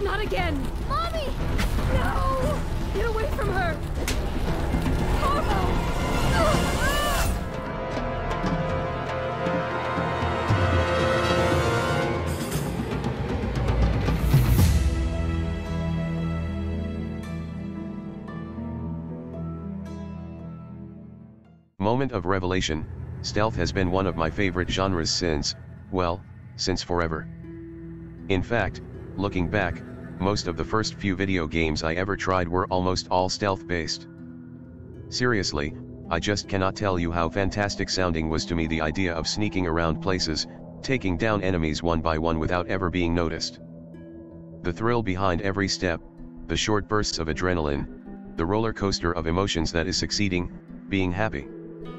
Not again! Mommy! No! Get away from her! Moment of revelation, stealth has been one of my favorite genres since, well, since forever. In fact, looking back, most of the first few video games I ever tried were almost all stealth based. Seriously, I just cannot tell you how fantastic sounding was to me the idea of sneaking around places, taking down enemies one by one without ever being noticed. The thrill behind every step, the short bursts of adrenaline, the roller coaster of emotions that is succeeding, being happy.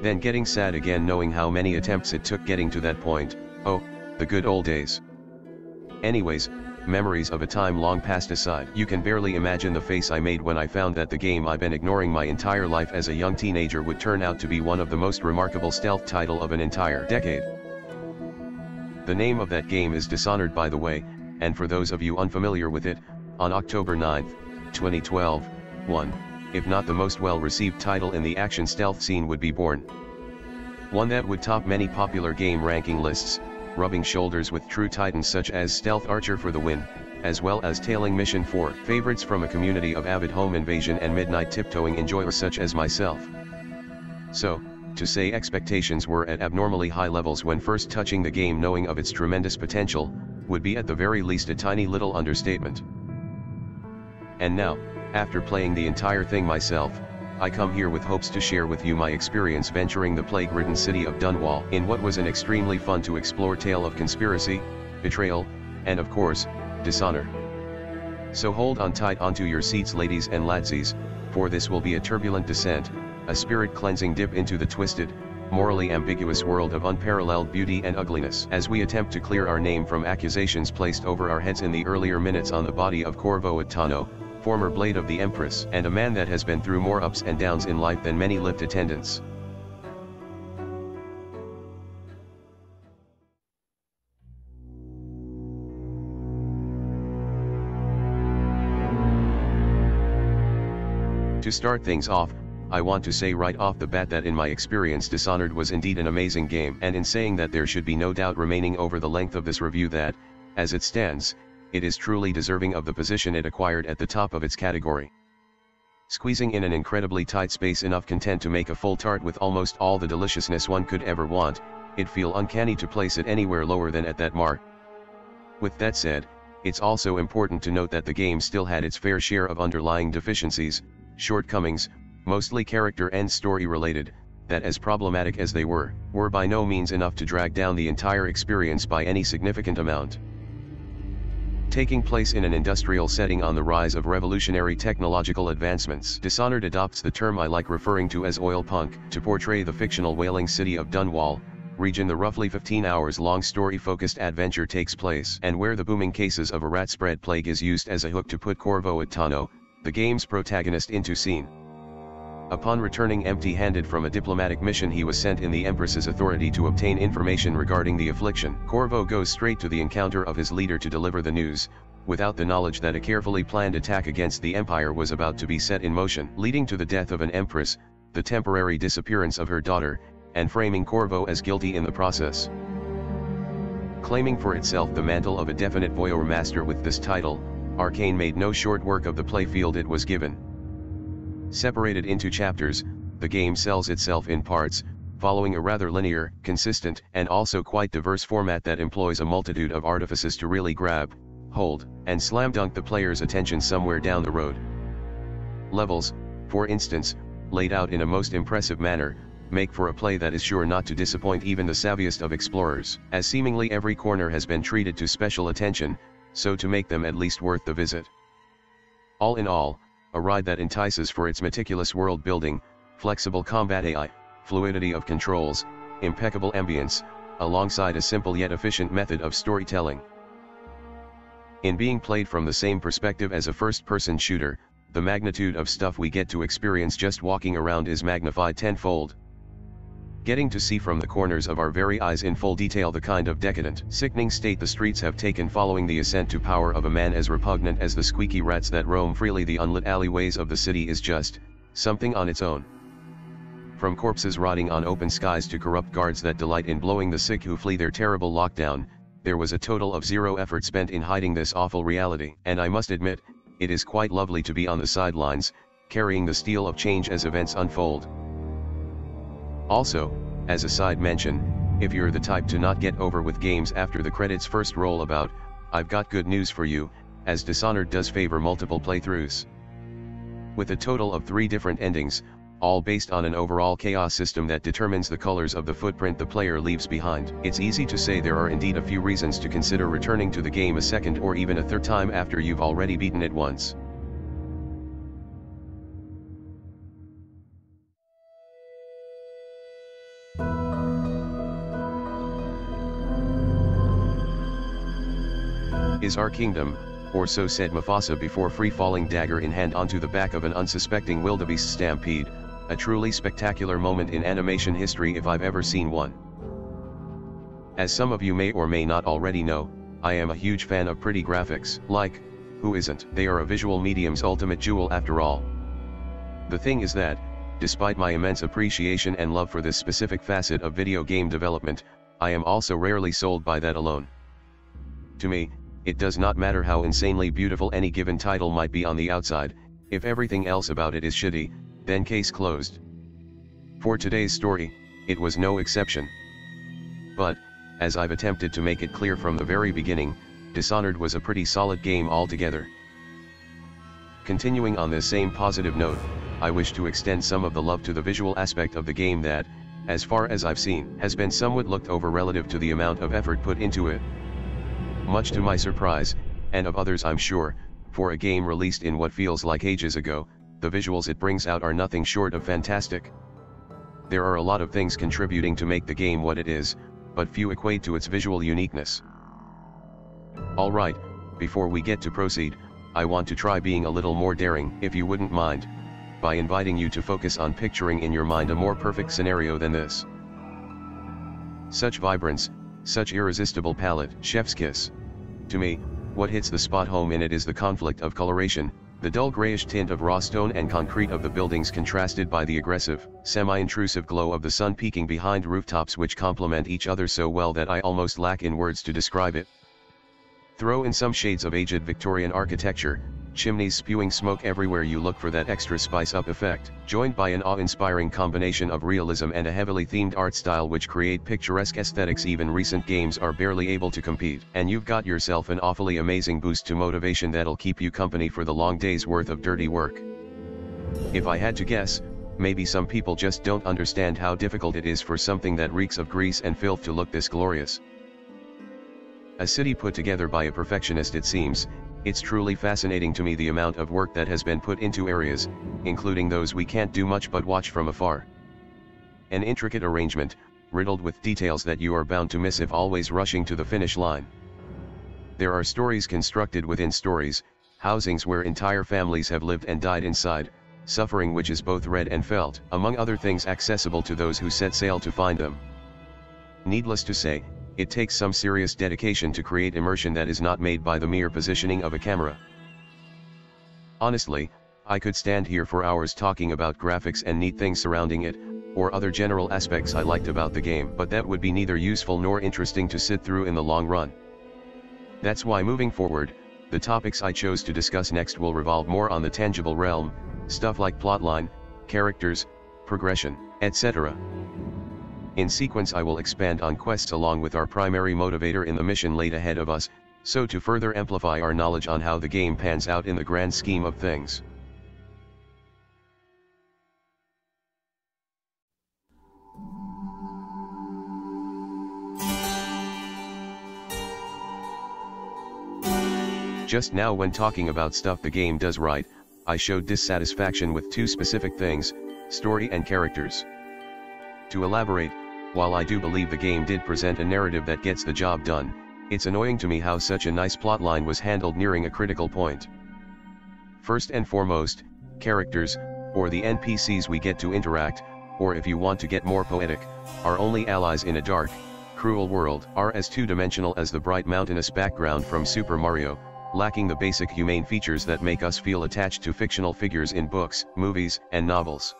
Then getting sad again knowing how many attempts it took getting to that point, oh, the good old days. Anyways, memories of a time long past aside. You can barely imagine the face I made when I found that the game I've been ignoring my entire life as a young teenager would turn out to be one of the most remarkable stealth title of an entire decade. The name of that game is Dishonored by the way, and for those of you unfamiliar with it, on October 9, 2012, 1 if not the most well-received title in the action stealth scene would be born. One that would top many popular game ranking lists, rubbing shoulders with true titans such as Stealth Archer for the win, as well as Tailing Mission 4 favorites from a community of avid home invasion and midnight tiptoeing enjoyers such as myself. So, to say expectations were at abnormally high levels when first touching the game knowing of its tremendous potential, would be at the very least a tiny little understatement. And now, after playing the entire thing myself, I come here with hopes to share with you my experience venturing the plague-ridden city of Dunwall in what was an extremely fun to explore tale of conspiracy, betrayal, and of course, dishonor. So hold on tight onto your seats ladies and ladsies, for this will be a turbulent descent, a spirit-cleansing dip into the twisted, morally ambiguous world of unparalleled beauty and ugliness as we attempt to clear our name from accusations placed over our heads in the earlier minutes on the body of Corvo Attano, former blade of the Empress and a man that has been through more ups and downs in life than many lift attendants. To start things off, I want to say right off the bat that in my experience Dishonored was indeed an amazing game and in saying that there should be no doubt remaining over the length of this review that, as it stands, it is truly deserving of the position it acquired at the top of its category. Squeezing in an incredibly tight space enough content to make a full tart with almost all the deliciousness one could ever want, it feel uncanny to place it anywhere lower than at that mark. With that said, it's also important to note that the game still had its fair share of underlying deficiencies, shortcomings, mostly character and story related, that as problematic as they were, were by no means enough to drag down the entire experience by any significant amount. Taking place in an industrial setting on the rise of revolutionary technological advancements. Dishonored adopts the term I like referring to as oil punk to portray the fictional whaling city of Dunwall, region the roughly 15 hours long story focused adventure takes place and where the booming cases of a rat spread plague is used as a hook to put Corvo Attano, the game's protagonist into scene. Upon returning empty-handed from a diplomatic mission he was sent in the Empress's authority to obtain information regarding the affliction. Corvo goes straight to the encounter of his leader to deliver the news, without the knowledge that a carefully planned attack against the Empire was about to be set in motion, leading to the death of an Empress, the temporary disappearance of her daughter, and framing Corvo as guilty in the process. Claiming for itself the mantle of a definite voyeur master with this title, Arkane made no short work of the playfield it was given. Separated into chapters, the game sells itself in parts, following a rather linear, consistent, and also quite diverse format that employs a multitude of artifices to really grab, hold, and slam dunk the player's attention somewhere down the road. Levels, for instance, laid out in a most impressive manner, make for a play that is sure not to disappoint even the savviest of explorers, as seemingly every corner has been treated to special attention, so to make them at least worth the visit. All in all, a ride that entices for its meticulous world building, flexible combat AI, fluidity of controls, impeccable ambience, alongside a simple yet efficient method of storytelling. In being played from the same perspective as a first-person shooter, the magnitude of stuff we get to experience just walking around is magnified tenfold. Getting to see from the corners of our very eyes in full detail the kind of decadent, sickening state the streets have taken following the ascent to power of a man as repugnant as the squeaky rats that roam freely the unlit alleyways of the city is just, something on its own. From corpses rotting on open skies to corrupt guards that delight in blowing the sick who flee their terrible lockdown, there was a total of zero effort spent in hiding this awful reality. And I must admit, it is quite lovely to be on the sidelines, carrying the steel of change as events unfold. Also, as a side mention, if you're the type to not get over with games after the credits first roll about, I've got good news for you, as Dishonored does favor multiple playthroughs. With a total of three different endings, all based on an overall chaos system that determines the colors of the footprint the player leaves behind. It's easy to say there are indeed a few reasons to consider returning to the game a second or even a third time after you've already beaten it once. Is our kingdom, or so said Mufasa before free-falling dagger in hand onto the back of an unsuspecting wildebeest stampede, a truly spectacular moment in animation history if I've ever seen one. As some of you may or may not already know, I am a huge fan of pretty graphics, like, who isn't? They are a visual medium's ultimate jewel after all. The thing is that, despite my immense appreciation and love for this specific facet of video game development, I am also rarely sold by that alone. To me, it does not matter how insanely beautiful any given title might be on the outside, if everything else about it is shitty, then case closed. For today's story, it was no exception. But, as I've attempted to make it clear from the very beginning, Dishonored was a pretty solid game altogether. Continuing on this same positive note, I wish to extend some of the love to the visual aspect of the game that, as far as I've seen, has been somewhat looked over relative to the amount of effort put into it. Much to my surprise, and of others I'm sure, for a game released in what feels like ages ago, the visuals it brings out are nothing short of fantastic. There are a lot of things contributing to make the game what it is, but few equate to its visual uniqueness. Alright, before we get to proceed, I want to try being a little more daring, if you wouldn't mind, by inviting you to focus on picturing in your mind a more perfect scenario than this. Such vibrance, such irresistible palette, chef's kiss. To me, what hits the spot home in it is the conflict of coloration, the dull grayish tint of raw stone and concrete of the buildings contrasted by the aggressive, semi-intrusive glow of the sun peeking behind rooftops which complement each other so well that I almost lack in words to describe it. Throw in some shades of aged Victorian architecture, chimneys spewing smoke everywhere you look for that extra spice up effect, joined by an awe-inspiring combination of realism and a heavily themed art style which create picturesque aesthetics even recent games are barely able to compete. And you've got yourself an awfully amazing boost to motivation that'll keep you company for the long day's worth of dirty work. If I had to guess, maybe some people just don't understand how difficult it is for something that reeks of grease and filth to look this glorious. A city put together by a perfectionist it seems, it's truly fascinating to me the amount of work that has been put into areas, including those we can't do much but watch from afar. An intricate arrangement, riddled with details that you are bound to miss if always rushing to the finish line. There are stories constructed within stories, housings where entire families have lived and died inside, suffering which is both read and felt, among other things accessible to those who set sail to find them. Needless to say, it takes some serious dedication to create immersion that is not made by the mere positioning of a camera. Honestly, I could stand here for hours talking about graphics and neat things surrounding it, or other general aspects I liked about the game but that would be neither useful nor interesting to sit through in the long run. That's why moving forward, the topics I chose to discuss next will revolve more on the tangible realm, stuff like plotline, characters, progression, etc. In sequence I will expand on quests along with our primary motivator in the mission laid ahead of us, so to further amplify our knowledge on how the game pans out in the grand scheme of things. Just now when talking about stuff the game does right, I showed dissatisfaction with two specific things, story and characters. To elaborate, while I do believe the game did present a narrative that gets the job done, it's annoying to me how such a nice plotline was handled nearing a critical point. First and foremost, characters, or the NPCs we get to interact, or if you want to get more poetic, our only allies in a dark, cruel world are as two-dimensional as the bright mountainous background from Super Mario, lacking the basic humane features that make us feel attached to fictional figures in books, movies, and novels.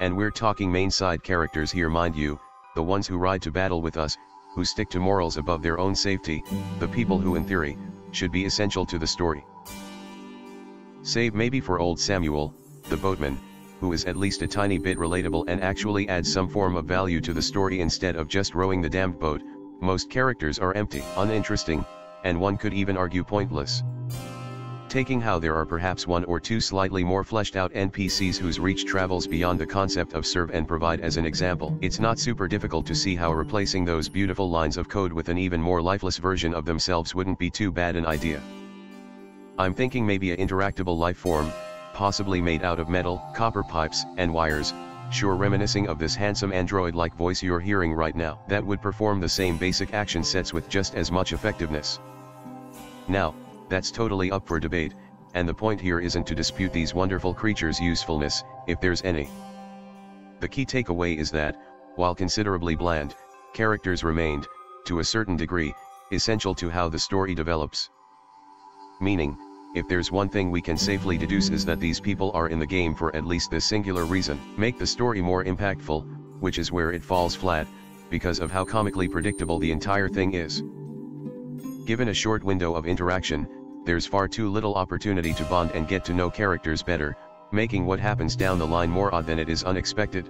And we're talking main side characters here mind you, the ones who ride to battle with us, who stick to morals above their own safety, the people who in theory, should be essential to the story. Save maybe for old Samuel, the boatman, who is at least a tiny bit relatable and actually adds some form of value to the story instead of just rowing the damned boat, most characters are empty, uninteresting, and one could even argue pointless. Taking how there are perhaps one or two slightly more fleshed out NPCs whose reach travels beyond the concept of serve and provide as an example, it's not super difficult to see how replacing those beautiful lines of code with an even more lifeless version of themselves wouldn't be too bad an idea. I'm thinking maybe a interactable life form, possibly made out of metal, copper pipes, and wires, sure reminiscing of this handsome android-like voice you're hearing right now, that would perform the same basic action sets with just as much effectiveness. Now, that's totally up for debate, and the point here isn't to dispute these wonderful creatures' usefulness, if there's any. The key takeaway is that, while considerably bland, characters remained, to a certain degree, essential to how the story develops. Meaning, if there's one thing we can safely deduce is that these people are in the game for at least this singular reason, make the story more impactful, which is where it falls flat, because of how comically predictable the entire thing is. Given a short window of interaction, there's far too little opportunity to bond and get to know characters better, making what happens down the line more odd than it is unexpected.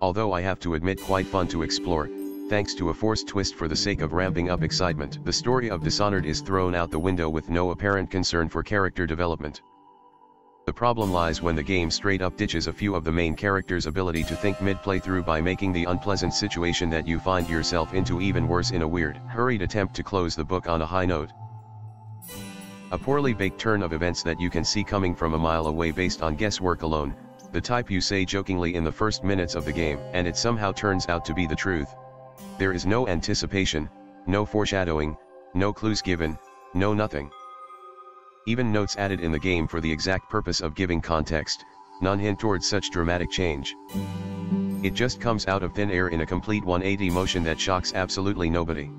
Although I have to admit quite fun to explore, thanks to a forced twist for the sake of ramping up excitement. The story of Dishonored is thrown out the window with no apparent concern for character development. The problem lies when the game straight up ditches a few of the main characters' ability to think mid-playthrough by making the unpleasant situation that you find yourself into even worse in a weird, hurried attempt to close the book on a high note. A poorly baked turn of events that you can see coming from a mile away based on guesswork alone, the type you say jokingly in the first minutes of the game, and it somehow turns out to be the truth. There is no anticipation, no foreshadowing, no clues given, no nothing. Even notes added in the game for the exact purpose of giving context, none hint towards such dramatic change. It just comes out of thin air in a complete 180 motion that shocks absolutely nobody.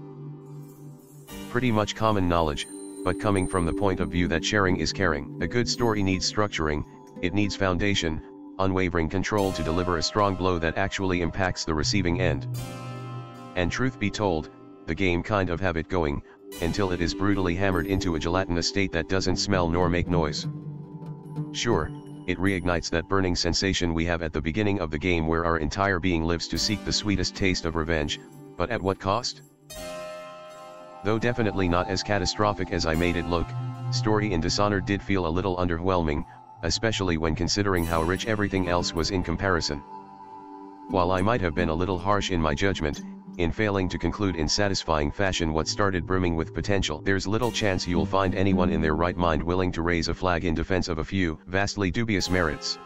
Pretty much common knowledge, but coming from the point of view that sharing is caring. A good story needs structuring, it needs foundation, unwavering control to deliver a strong blow that actually impacts the receiving end. And truth be told, the game kind of have it going, until it is brutally hammered into a gelatinous state that doesn't smell nor make noise. Sure, it reignites that burning sensation we have at the beginning of the game where our entire being lives to seek the sweetest taste of revenge, but at what cost? Though definitely not as catastrophic as I made it look, story in Dishonored did feel a little underwhelming, especially when considering how rich everything else was in comparison. While I might have been a little harsh in my judgment, in failing to conclude in satisfying fashion what started brimming with potential. There's little chance you'll find anyone in their right mind willing to raise a flag in defense of a few, vastly dubious merits.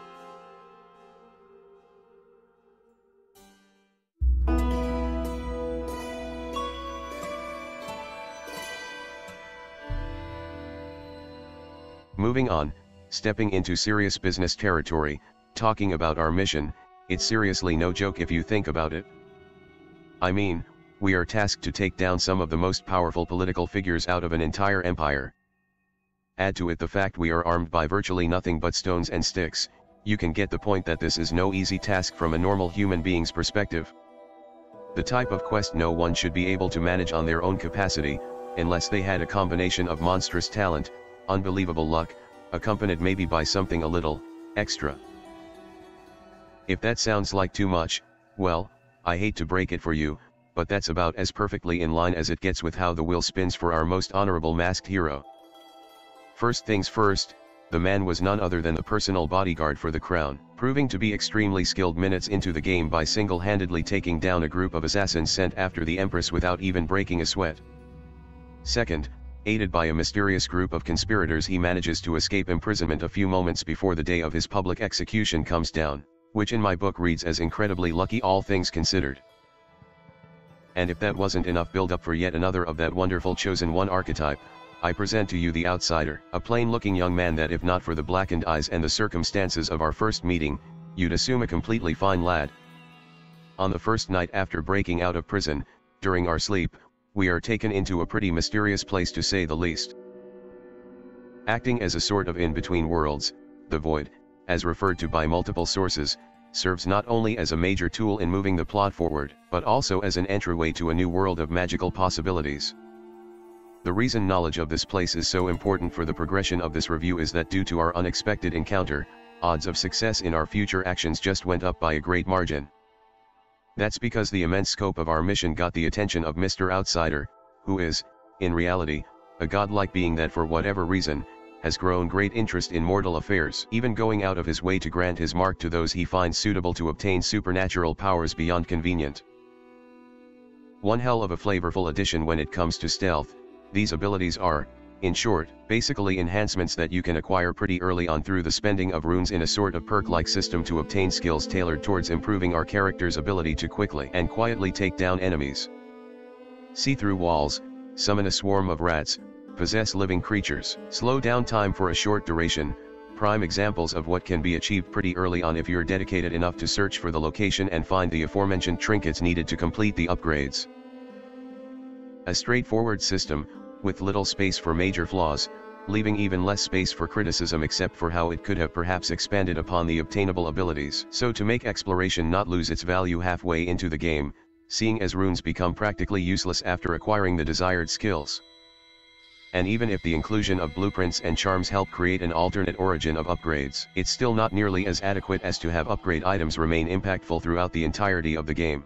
Moving on, stepping into serious business territory, talking about our mission, it's seriously no joke if you think about it. I mean, we are tasked to take down some of the most powerful political figures out of an entire empire. Add to it the fact we are armed by virtually nothing but stones and sticks, you can get the point that this is no easy task from a normal human being's perspective. The type of quest no one should be able to manage on their own capacity, unless they had a combination of monstrous talent, unbelievable luck, accompanied maybe by something a little, extra. If that sounds like too much, well, I hate to break it for you, but that's about as perfectly in line as it gets with how the wheel spins for our most honorable masked hero. First things first, the man was none other than the personal bodyguard for the crown, proving to be extremely skilled minutes into the game by single-handedly taking down a group of assassins sent after the Empress without even breaking a sweat. Second, aided by a mysterious group of conspirators he manages to escape imprisonment a few moments before the day of his public execution comes down which in my book reads as incredibly lucky all things considered. And if that wasn't enough build-up for yet another of that wonderful chosen one archetype, I present to you the outsider, a plain-looking young man that if not for the blackened eyes and the circumstances of our first meeting, you'd assume a completely fine lad. On the first night after breaking out of prison, during our sleep, we are taken into a pretty mysterious place to say the least. Acting as a sort of in-between worlds, the Void, as referred to by multiple sources, serves not only as a major tool in moving the plot forward, but also as an entryway to a new world of magical possibilities. The reason knowledge of this place is so important for the progression of this review is that due to our unexpected encounter, odds of success in our future actions just went up by a great margin. That's because the immense scope of our mission got the attention of Mr. Outsider, who is, in reality, a godlike being that for whatever reason, has grown great interest in mortal affairs, even going out of his way to grant his mark to those he finds suitable to obtain supernatural powers beyond convenient. One hell of a flavorful addition when it comes to stealth, these abilities are, in short, basically enhancements that you can acquire pretty early on through the spending of runes in a sort of perk-like system to obtain skills tailored towards improving our character's ability to quickly and quietly take down enemies. See through walls, summon a swarm of rats, possess living creatures, slow down time for a short duration, prime examples of what can be achieved pretty early on if you're dedicated enough to search for the location and find the aforementioned trinkets needed to complete the upgrades. A straightforward system, with little space for major flaws, leaving even less space for criticism except for how it could have perhaps expanded upon the obtainable abilities. So to make exploration not lose its value halfway into the game, seeing as runes become practically useless after acquiring the desired skills and even if the inclusion of blueprints and charms help create an alternate origin of upgrades, it's still not nearly as adequate as to have upgrade items remain impactful throughout the entirety of the game.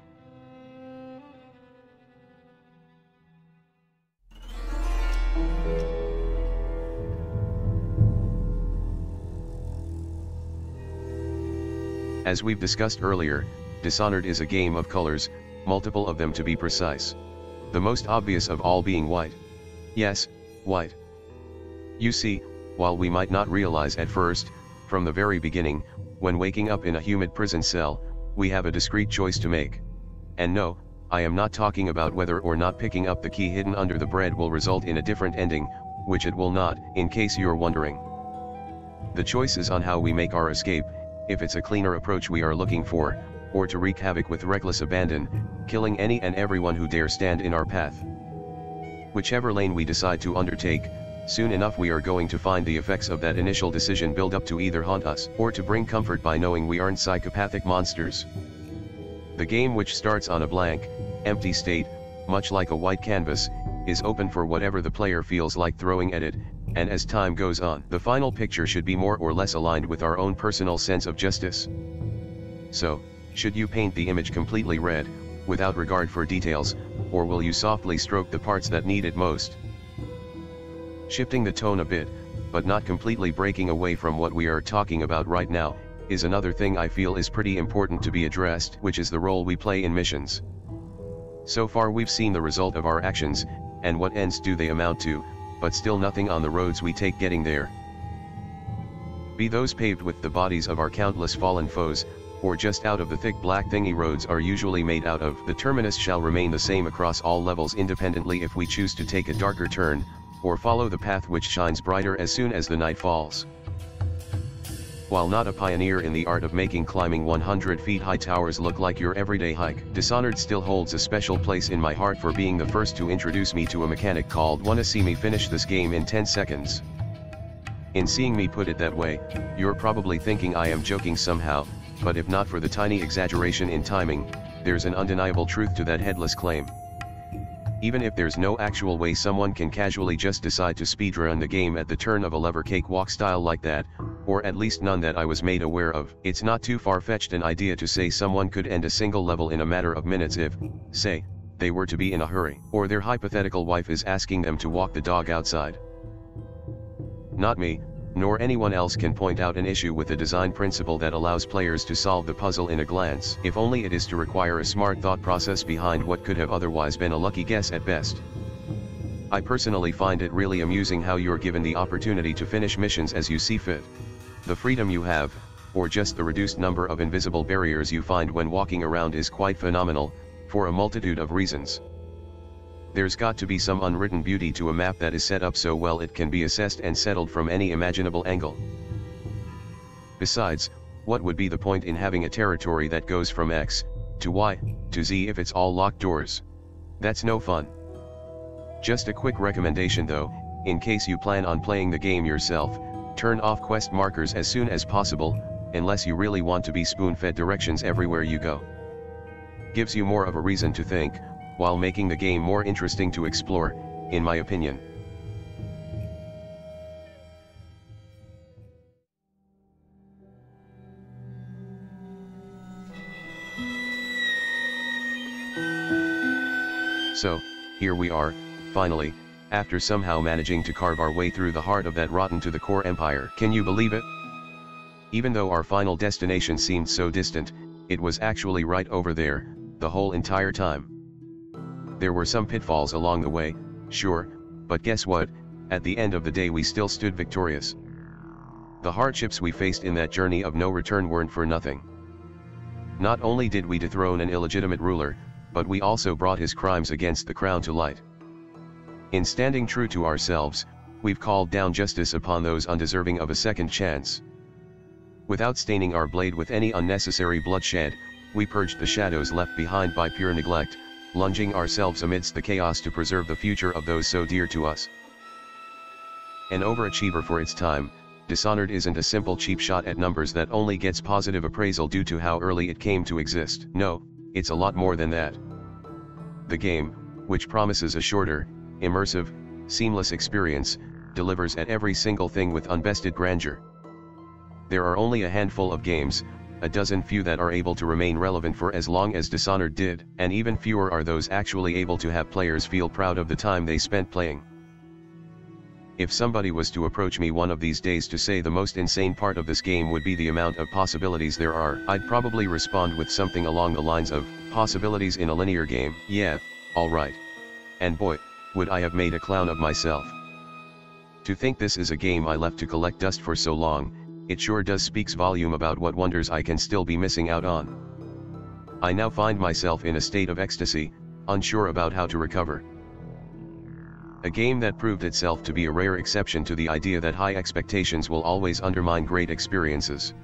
As we've discussed earlier, Dishonored is a game of colors, multiple of them to be precise. The most obvious of all being white. Yes, white. You see, while we might not realize at first, from the very beginning, when waking up in a humid prison cell, we have a discrete choice to make. And no, I am not talking about whether or not picking up the key hidden under the bread will result in a different ending, which it will not, in case you're wondering. The choice is on how we make our escape, if it's a cleaner approach we are looking for, or to wreak havoc with reckless abandon, killing any and everyone who dare stand in our path. Whichever lane we decide to undertake, soon enough we are going to find the effects of that initial decision build up to either haunt us or to bring comfort by knowing we aren't psychopathic monsters. The game which starts on a blank, empty state, much like a white canvas, is open for whatever the player feels like throwing at it, and as time goes on, the final picture should be more or less aligned with our own personal sense of justice. So, should you paint the image completely red, without regard for details, or will you softly stroke the parts that need it most? Shifting the tone a bit, but not completely breaking away from what we are talking about right now, is another thing I feel is pretty important to be addressed, which is the role we play in missions. So far we've seen the result of our actions, and what ends do they amount to, but still nothing on the roads we take getting there. Be those paved with the bodies of our countless fallen foes, or just out of the thick black thingy roads are usually made out of. The terminus shall remain the same across all levels independently if we choose to take a darker turn, or follow the path which shines brighter as soon as the night falls. While not a pioneer in the art of making climbing 100 feet high towers look like your everyday hike, Dishonored still holds a special place in my heart for being the first to introduce me to a mechanic called Wanna See Me Finish This Game in 10 Seconds. In seeing me put it that way, you're probably thinking I am joking somehow, but if not for the tiny exaggeration in timing, there's an undeniable truth to that headless claim. Even if there's no actual way someone can casually just decide to speedrun the game at the turn of a lever cakewalk style like that, or at least none that I was made aware of, it's not too far-fetched an idea to say someone could end a single level in a matter of minutes if, say, they were to be in a hurry, or their hypothetical wife is asking them to walk the dog outside. Not me, nor anyone else can point out an issue with a design principle that allows players to solve the puzzle in a glance, if only it is to require a smart thought process behind what could have otherwise been a lucky guess at best. I personally find it really amusing how you're given the opportunity to finish missions as you see fit. The freedom you have, or just the reduced number of invisible barriers you find when walking around is quite phenomenal, for a multitude of reasons. There's got to be some unwritten beauty to a map that is set up so well it can be assessed and settled from any imaginable angle. Besides, What would be the point in having a territory that goes from X, to Y, to Z if it's all locked doors? That's no fun. Just a quick recommendation though, in case you plan on playing the game yourself, turn off quest markers as soon as possible, unless you really want to be spoon-fed directions everywhere you go. Gives you more of a reason to think, while making the game more interesting to explore, in my opinion. So, here we are, finally, after somehow managing to carve our way through the heart of that rotten to the core empire. Can you believe it? Even though our final destination seemed so distant, it was actually right over there, the whole entire time. There were some pitfalls along the way, sure, but guess what, at the end of the day we still stood victorious. The hardships we faced in that journey of no return weren't for nothing. Not only did we dethrone an illegitimate ruler, but we also brought his crimes against the crown to light. In standing true to ourselves, we've called down justice upon those undeserving of a second chance. Without staining our blade with any unnecessary bloodshed, we purged the shadows left behind by pure neglect, lunging ourselves amidst the chaos to preserve the future of those so dear to us. An overachiever for its time, Dishonored isn't a simple cheap shot at numbers that only gets positive appraisal due to how early it came to exist. No, it's a lot more than that. The game, which promises a shorter, immersive, seamless experience, delivers at every single thing with unbested grandeur. There are only a handful of games, a dozen few that are able to remain relevant for as long as Dishonored did, and even fewer are those actually able to have players feel proud of the time they spent playing. If somebody was to approach me one of these days to say the most insane part of this game would be the amount of possibilities there are, I'd probably respond with something along the lines of, possibilities in a linear game, yeah, alright. And boy, would I have made a clown of myself. To think this is a game I left to collect dust for so long, it sure does speaks volume about what wonders I can still be missing out on. I now find myself in a state of ecstasy, unsure about how to recover. A game that proved itself to be a rare exception to the idea that high expectations will always undermine great experiences.